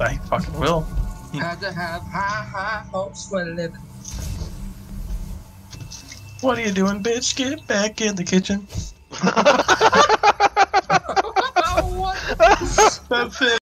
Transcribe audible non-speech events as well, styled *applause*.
I fucking will. Had to have high, high hopes when living. What are you doing, bitch? Get back in the kitchen. *laughs* *laughs* That's it.